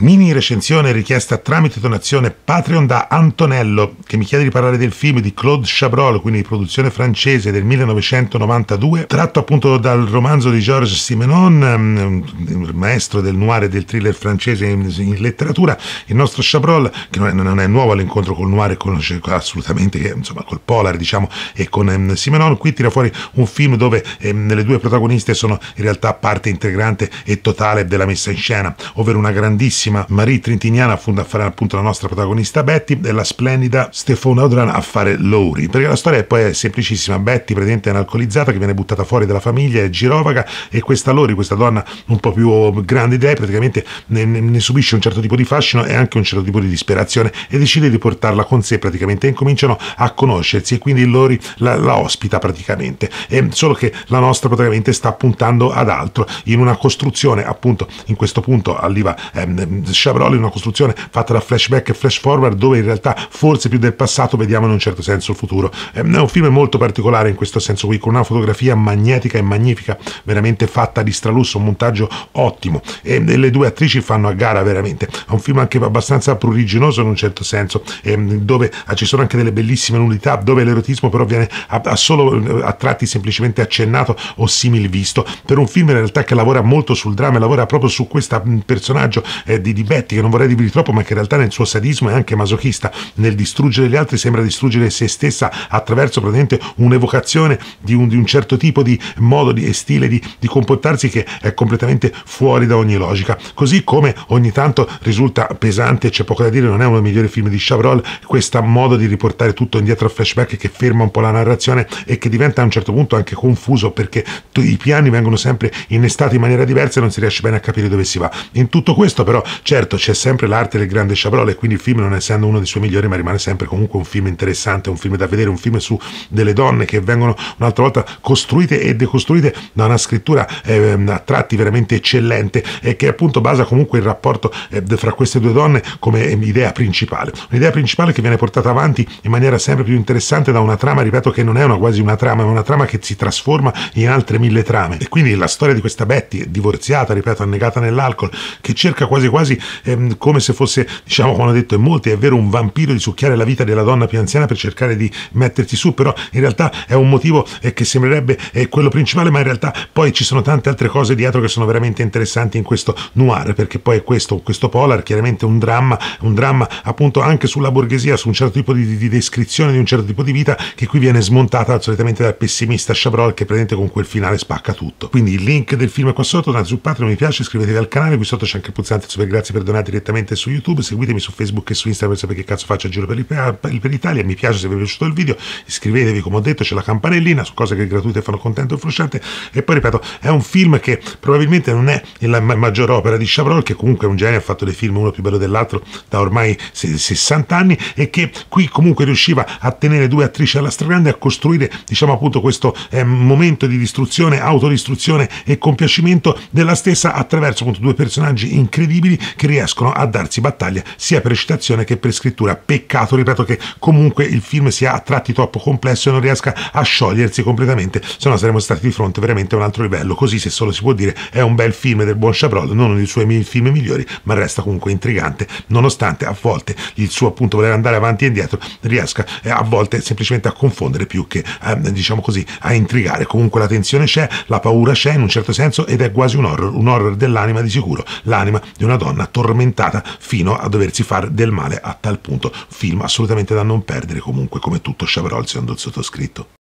Mini recensione richiesta tramite donazione Patreon da Antonello, che mi chiede di parlare del film di Claude Chabrol, quindi di produzione francese del 1992, tratto appunto dal romanzo di Georges Simenon, mm, maestro del noir e del thriller francese in, in letteratura. Il nostro Chabrol, che non è, non è, nuovo all'incontro col noir e con assolutamente, insomma, col polar, diciamo, e con um, Simenon, qui tira fuori un film dove um, le due protagoniste sono in realtà parte integrante e totale della messa in scena, ovvero una grandissima bravissima Marie Trentiniana a fare appunto la nostra protagonista Betty e la splendida Stefano Audran a fare Lowry perché la storia poi è semplicissima. Betty praticamente è un'alcolizzata che viene buttata fuori dalla famiglia è girovaga e questa Lowry questa donna un po' più grande di lei praticamente ne, ne, subisce un certo tipo di fascino e anche un certo tipo di disperazione e decide di portarla con sé praticamente. E incominciano a conoscersi e quindi Lowry la, la ospita praticamente. E solo che la nostra praticamente sta puntando ad altro. In una costruzione appunto in questo punto arriva ehm, Chabrol una costruzione fatta da flashback e flash forward dove in realtà forse più del passato vediamo in un certo senso il futuro. È un film molto particolare in questo senso qui, con una fotografia magnetica e magnifica, veramente fatta di stralusso, un montaggio ottimo e le due attrici fanno a gara veramente. È un film anche abbastanza pruriginoso in un certo senso, dove ci sono anche delle bellissime nudità, dove l'erotismo però viene a, a solo a tratti semplicemente accennato o simil visto, per un film in realtà che lavora molto sul dramma lavora proprio su questo personaggio eh, di Betty, che non vorrei dirvi troppo, ma che in realtà nel suo sadismo è anche masochista, nel distruggere gli altri sembra distruggere se stessa attraverso praticamente un'evocazione di un, di un certo tipo di modo di, e stile di, di comportarsi che è completamente fuori da ogni logica. Così come ogni tanto risulta pesante, c'è poco da dire, non è uno dei migliori film di Chabrol, questo modo di riportare tutto indietro a flashback che ferma un po' la narrazione e che diventa a un certo punto anche confuso perché i piani vengono sempre innestati in maniera diversa e non si riesce bene a capire dove si va. In tutto questo però Certo, c'è sempre l'arte del grande Chabrol e quindi il film non essendo uno dei suoi migliori, ma rimane sempre comunque un film interessante, un film da vedere, un film su delle donne che vengono un'altra volta costruite e decostruite da una scrittura eh, a tratti veramente eccellente e che appunto basa comunque il rapporto eh, fra queste due donne come idea principale. Un'idea principale che viene portata avanti in maniera sempre più interessante da una trama, ripeto, che non è una, quasi una trama, ma una trama che si trasforma in altre mille trame. E quindi la storia di questa Betty, divorziata, ripeto, annegata nell'alcol, che cerca quasi quasi quasi ehm, come se fosse, diciamo, come hanno detto in molti, è vero un vampiro di succhiare la vita della donna più anziana per cercare di metterti su, però in realtà è un motivo eh, che sembrerebbe eh, quello principale, ma in realtà poi ci sono tante altre cose dietro che sono veramente interessanti in questo noir, perché poi è questo, questo polar, chiaramente un dramma, un dramma appunto anche sulla borghesia, su un certo tipo di, di descrizione di un certo tipo di vita che qui viene smontata solitamente dal pessimista Chabrol che presente con quel finale spacca tutto. Quindi il link del film è qua sotto, andate su Patreon, mi piace, iscrivetevi al canale, qui sotto c'è anche il pulsante super grazie per donare direttamente su YouTube, seguitemi su Facebook e su Instagram per sapere che cazzo faccio a giro per, l'Italia, mi piace se vi è piaciuto il video, iscrivetevi come ho detto, c'è la campanellina su cose che gratuite fanno contento e frusciante e poi ripeto, è un film che probabilmente non è la maggiore opera di Chabrol, che comunque è un genio, ha fatto dei film uno più bello dell'altro da ormai 60 anni e che qui comunque riusciva a tenere due attrici alla stragrande a costruire diciamo appunto questo eh, momento di distruzione, autodistruzione e compiacimento della stessa attraverso appunto due personaggi incredibili che riescono a darsi battaglia sia per recitazione che per scrittura. Peccato, ripeto, che comunque il film sia a tratti troppo complesso e non riesca a sciogliersi completamente, se no saremmo stati di fronte veramente a un altro livello. Così, se solo si può dire, è un bel film del buon Chabrol, non uno dei suoi film migliori, ma resta comunque intrigante, nonostante a volte il suo appunto voler andare avanti e indietro riesca eh, a volte semplicemente a confondere più che, eh, diciamo così, a intrigare. Comunque la tensione c'è, la paura c'è in un certo senso ed è quasi un horror, un horror dell'anima di sicuro, l'anima di una donna tormentata fino a doversi fare del male a tal punto. Film assolutamente da non perdere comunque come tutto Chabrol secondo il sottoscritto.